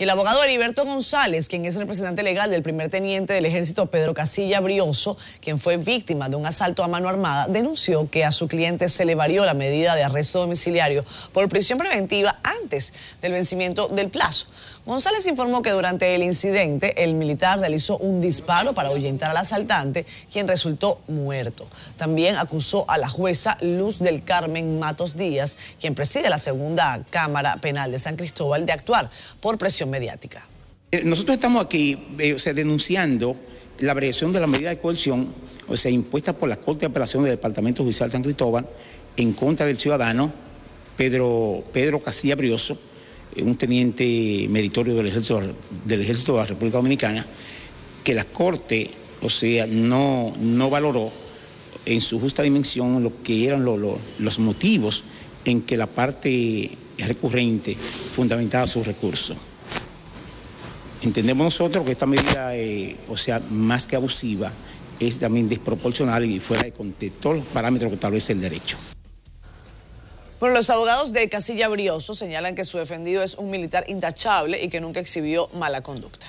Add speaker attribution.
Speaker 1: Y el abogado Heriberto González, quien es representante legal del primer teniente del ejército Pedro Casilla Brioso, quien fue víctima de un asalto a mano armada, denunció que a su cliente se le varió la medida de arresto domiciliario por prisión preventiva antes del vencimiento del plazo. González informó que durante el incidente el militar realizó un disparo para ahuyentar al asaltante, quien resultó muerto. También acusó a la jueza Luz del Carmen Matos Díaz, quien preside la segunda Cámara Penal de San Cristóbal, de actuar por presión mediática.
Speaker 2: Eh, nosotros estamos aquí eh, denunciando la abreviación de la medida de coerción, o sea, impuesta por la Corte de Apelación del Departamento Judicial de San Cristóbal en contra del ciudadano Pedro, Pedro Castilla Brioso, eh, un teniente meritorio del ejército, del ejército de la República Dominicana, que la Corte, o sea, no, no valoró en su justa dimensión lo que eran los motivos en que la parte recurrente fundamentaba su recurso. Entendemos nosotros que esta medida, eh, o sea, más que abusiva, es también desproporcional y fuera de contexto los parámetros que establece el derecho.
Speaker 1: Bueno, los abogados de Casilla Brioso señalan que su defendido es un militar intachable y que nunca exhibió mala conducta.